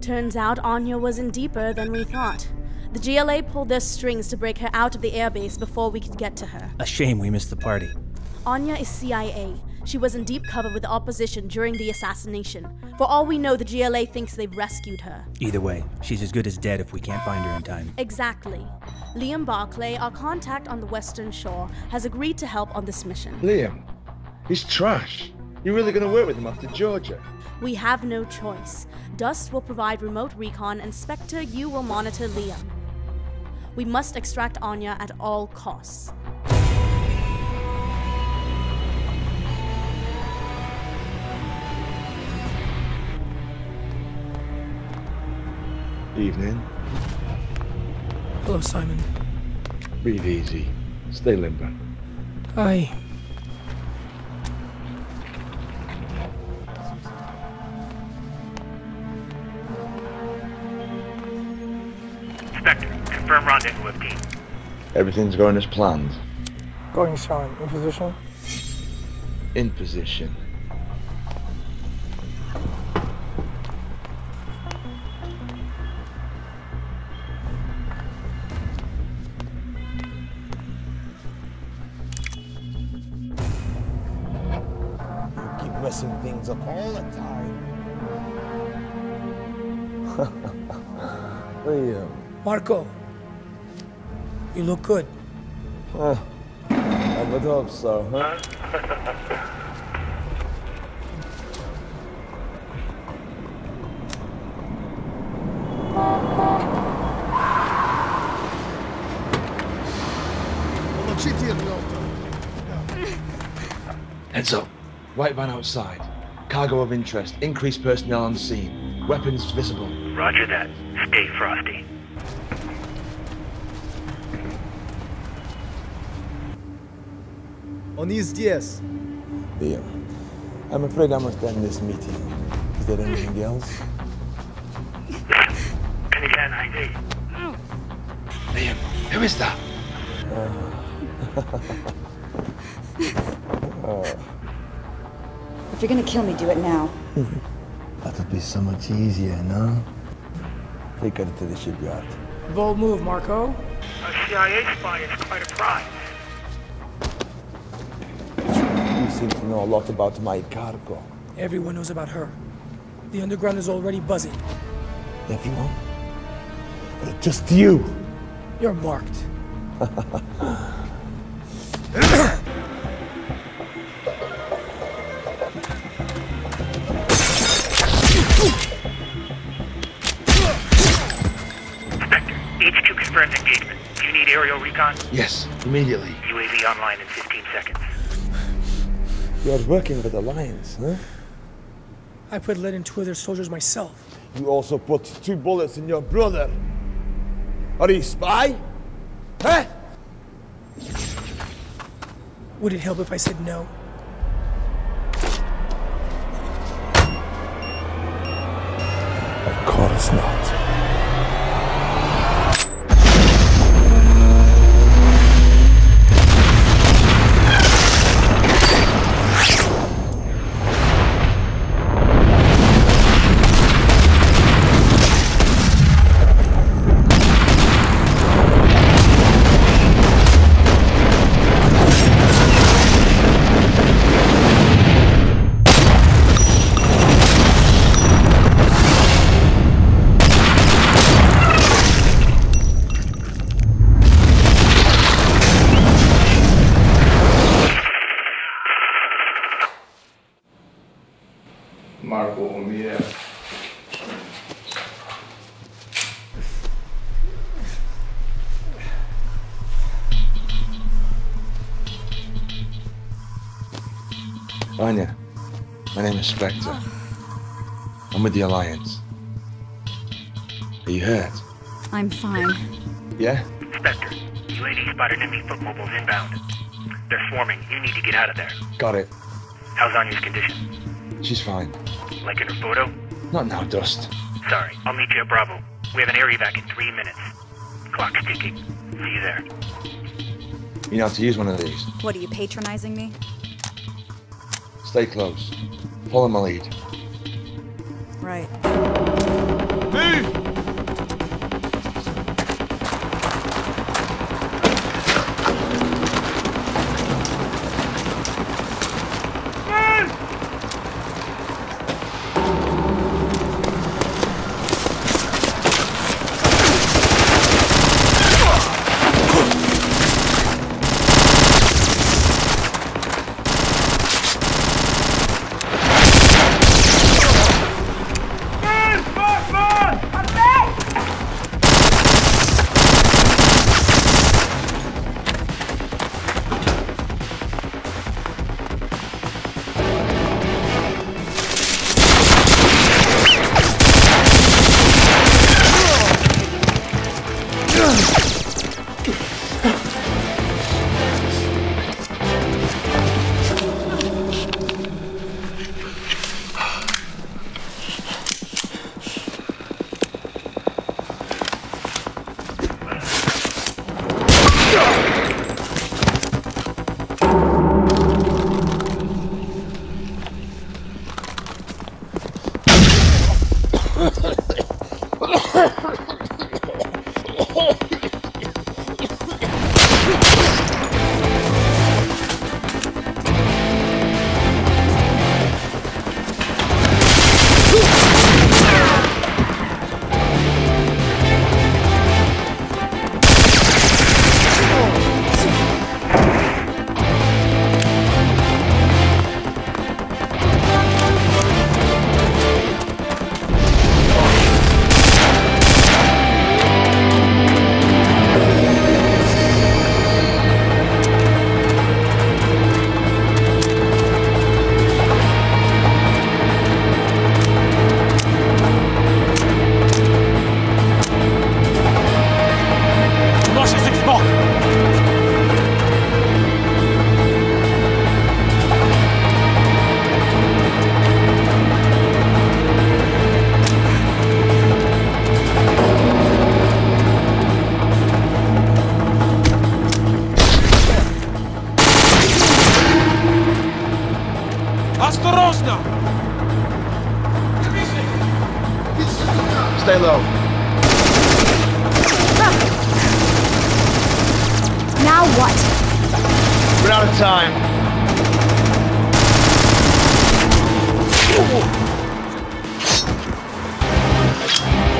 Turns out Anja was in deeper than we thought. The GLA pulled their strings to break her out of the airbase before we could get to her. A shame we missed the party. Anja is CIA. She was in deep cover with the opposition during the assassination. For all we know, the GLA thinks they've rescued her. Either way, she's as good as dead if we can't find her in time. Exactly. Liam Barclay, our contact on the Western Shore, has agreed to help on this mission. Liam, he's trash. You're really gonna work with him after Georgia? We have no choice. Dust will provide remote recon, and Spectre, you will monitor Liam. We must extract Anja at all costs. Evening. Hello, Simon. Breathe easy. Stay limber. Hi. Spectre, confirm rendezvous with team. Everything's going as planned. Going silent. In position? In position. Keep messing things up all the time. Liam. Um, Marco. You look good. Uh, I would hope so, huh? Heads up. White van outside. Cargo of interest. Increased personnel on scene. Weapons visible. Roger that. Stay frosty. Onis Diaz. Liam. I'm afraid I must end this meeting. Is there anything else? Can ID. Oh. Liam, who is that? If you're gonna kill me, do it now. That would be so much easier, no? Take her to the shipyard. Bold move, Marco. A CIA spy is quite a prize. You seem to know a lot about my cargo. Everyone knows about her. The underground is already buzzing. Everyone? Or just you? You're marked. HQ confirmed engagement. Do you need aerial recon? Yes, immediately. UAV online in 15 seconds. You're working with Alliance, huh? I put lead in two of their soldiers myself. You also put two bullets in your brother. Are you a spy? Huh? Would it help if I said no? Of course not. Marco, mira. Anja, my name is Spectre. I'm with the Alliance. Are you hurt? I'm fine. Yeah? Spectre, UAV spotted enemy foot mobiles inbound. They're swarming. You need to get out of there. Got it. How's Anja's condition? She's fine. Like in her photo? Not now, Dust. Sorry, I'll meet you at Bravo. We have an air evac in three minutes. Clock's ticking. See you there. You know how to use one of these. What are you patronizing me? Stay close. Follow my lead. Right. Stay low. Now what? We're out of time. Ooh.